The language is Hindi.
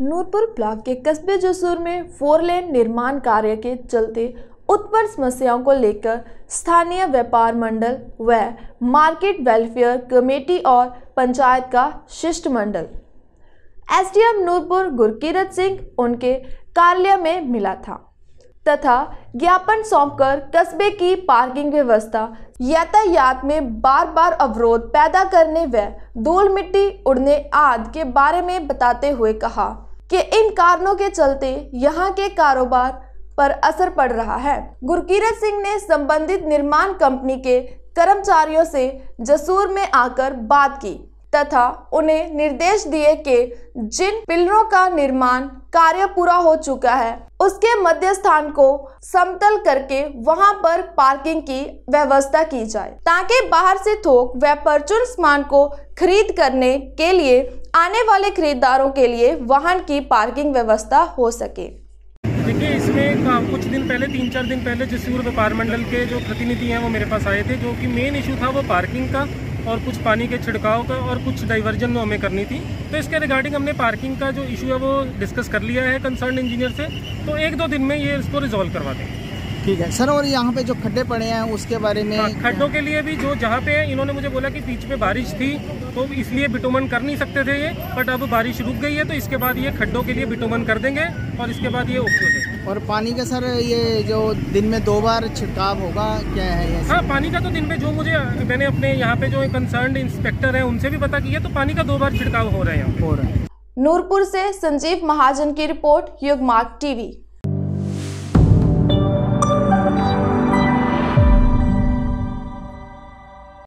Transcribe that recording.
नूरपुर ब्लॉक के कस्बे जसूर में फोर लेन निर्माण कार्य के चलते उत्पन्न समस्याओं को लेकर स्थानीय व्यापार मंडल व मार्केट वेलफेयर कमेटी और पंचायत का शिष्टमंडल। एसडीएम नूरपुर गुरकीरत सिंह उनके कार्यालय में मिला था। तथा ज्ञापन सौंपकर कस्बे की पार्किंग व्यवस्था, यातायात में बार बार अवरोध पैदा करने व धूल मिट्टी उड़ने आदि के बारे में बताते हुए कहा कि इन कारणों के चलते यहाँ के कारोबार पर असर पड़ रहा है। गुरकीरत सिंह ने संबंधित निर्माण कंपनी के कर्मचारियों से जसूर में आकर बात की। तथा उन्हें निर्देश दिए कि जिन पिलरों का निर्माण कार्य पूरा हो चुका है, उसके मध्य स्थान को समतल करके वहाँ पर पार्किंग की व्यवस्था की जाए, ताकि बाहर से थोक व परचून सामान को खरीद करने के लिए, आने वाले खरीदारों के लिए वाहन की पार्किंग व्यवस्था हो सके। देखिए, इसमें कुछ दिन पहले, तीन चार दिन पहले जसूर व्यापार मंडल के जो प्रतिनिधि हैं, वो मेरे पास आए थे, जो कि मेन इशू था वो पार्किंग का। और कुछ पानी के छिड़काव का और कुछ डाइवर्जन हमें करनी थी। तो इसके रिगार्डिंग हमने पार्किंग का जो इशू है वो डिस्कस कर लिया है कंसर्न इंजीनियर से। तो एक दो दिन में ये इसको रिजॉल्व करवा देंगे। ठीक है। सर और यहाँ पे जो खड्डे पड़े हैं उसके बारे में हाँ, खड्डों के लिए भी जो जहाँ पे इन्होंने मुझे बोला कि बीच में बारिश थी तो इसलिए बिटोमन कर नहीं सकते थे ये बट अब बारिश रुक गई है तो इसके बाद ये खड्डों के लिए बिटोमन कर देंगे और इसके बाद ये ओके हो जाएगा। और पानी का सर ये जो दिन में दो बार छिड़काव होगा क्या है ये? हाँ पानी का तो दिन में जो मुझे मैंने अपने यहाँ पे जो कंसर्न इंस्पेक्टर है उनसे भी पता किया तो पानी का दो बार छिड़काव हो रहा है हो रहा है। नूरपुर से संजीव महाजन की रिपोर्ट युग मार्ग टीवी।